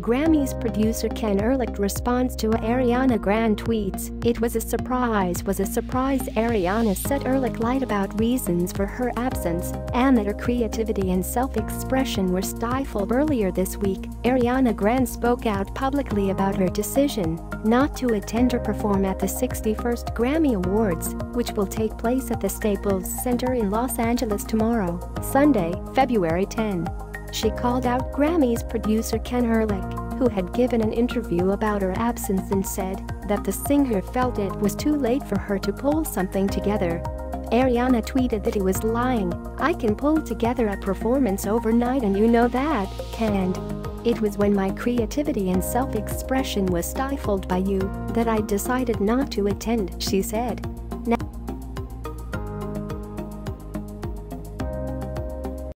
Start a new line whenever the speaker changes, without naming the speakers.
Grammys producer Ken Ehrlich responds to Ariana Grande tweets, It was a surprise was a surprise Ariana set Ehrlich light about reasons for her absence and that her creativity and self-expression were stifled earlier this week. Ariana Grande spoke out publicly about her decision not to attend or perform at the 61st Grammy Awards, which will take place at the Staples Center in Los Angeles tomorrow, Sunday, February 10. She called out Grammys producer Ken Ehrlich, who had given an interview about her absence and said that the singer felt it was too late for her to pull something together. Ariana tweeted that he was lying, I can pull together a performance overnight and you know that, Ken. It was when my creativity and self-expression was stifled by you that I decided not to attend, she said. Now